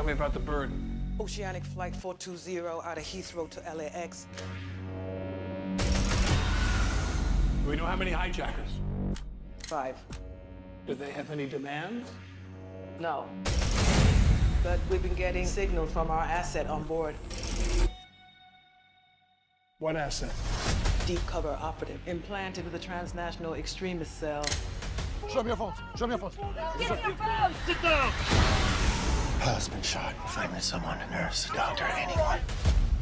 Tell me about the bird. Oceanic Flight 420 out of Heathrow to LAX. Do we know how many hijackers? Five. Do they have any demands? No. But we've been getting signal from our asset on board. What asset? Deep cover operative implanted with a transnational extremist cell. Show me your phones. Show me your phones. Give me your phone! Sit down! Pilot's been shot. Find me someone, a nurse, a doctor, anyone.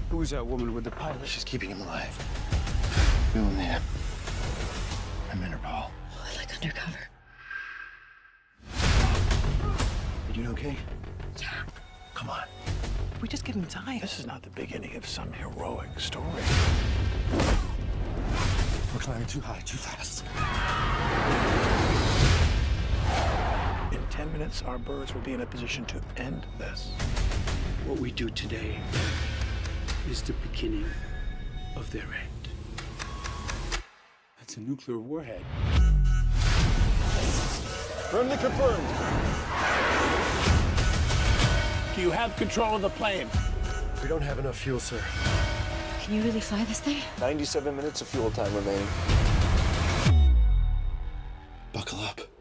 Who's that woman with the pilot? She's keeping him alive. We will need him. I'm Interpol. Oh, I like undercover. Are you doing okay? Yeah. Come on. We just give him time. This is not the beginning of some heroic story. We're climbing too high, too fast. In 10 minutes, our birds will be in a position to end this. What we do today is the beginning of their end. That's a nuclear warhead. Firmly confirmed. Do you have control of the plane? We don't have enough fuel, sir. Can you really fly this thing? 97 minutes of fuel time remaining. Buckle up.